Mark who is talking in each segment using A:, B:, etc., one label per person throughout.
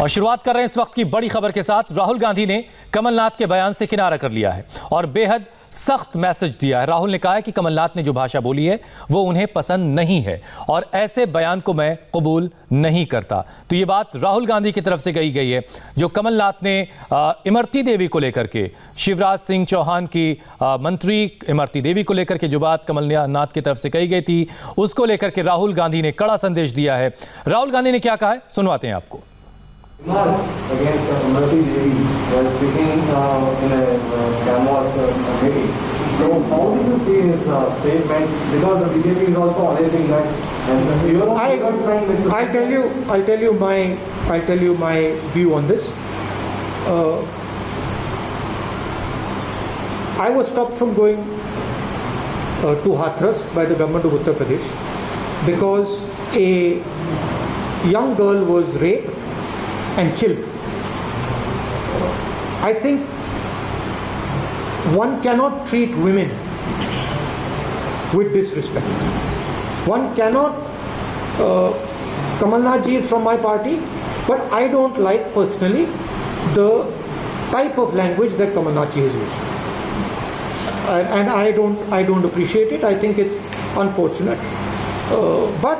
A: और शुरुआत कर रहे हैं इस वक्त की बड़ी खबर के साथ। राहुल गांधी ने कमलनाथ के बयान से किनारा कर लिया है और बेहद सख्त मैसेज दिया है। राहुल ने कहा है कि कमलनाथ ने जो भाषा बोली है वो उन्हें पसंद नहीं है और ऐसे बयान को मैं कबूल नहीं करता। तो ये बात राहुल गांधी की तरफ़ से कही गई है जो कमलनाथ ने इमरती देवी को लेकर के शिवराज सिंह चौहान की आ, मंत्री इमरती देवी को लेकर के जो बात कमलनाथ की तरफ़ से कही गई थी उसको लेकर के राहुल गांधी ने कड़ा संदेश दिया है। राहुल गांधी ने क्या कहा है? सुनवाते हैं आपको।
B: Remark against uh, Imarti Devi was speaking uh, in a uh, canvas uh, meeting. So how do you see his uh, statement? Because the BJP is also alleging that, and your
C: I,
B: good friend Mr.
C: I'll tell you, I'll tell you my, I'll tell you my view on this. Uh, I was stopped from going uh, to Hathras by the government of Uttar Pradesh because a young girl was raped and killed. I think one cannot treat women with disrespect. One cannot uh, Kamalnath is from my party, but I don't like personally the type of language that Kamalnath ji has used. And, and I don't I don't appreciate it. I think it's unfortunate. Uh, but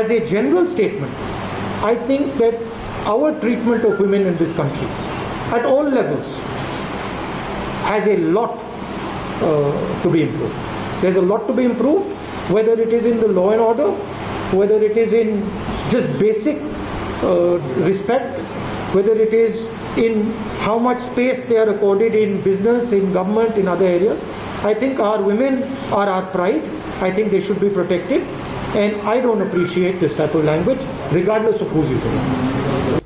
C: as a general statement, I think that our treatment of women in this country at all levels has a lot uh, to be improved. There's a lot to be improved, whether it is in the law and order, whether it is in just basic uh, respect, whether it is in how much space they are accorded in business, in government, in other areas. I think our women are our pride. I think they should be protected. And I don't appreciate this type of language, regardless of who's using it.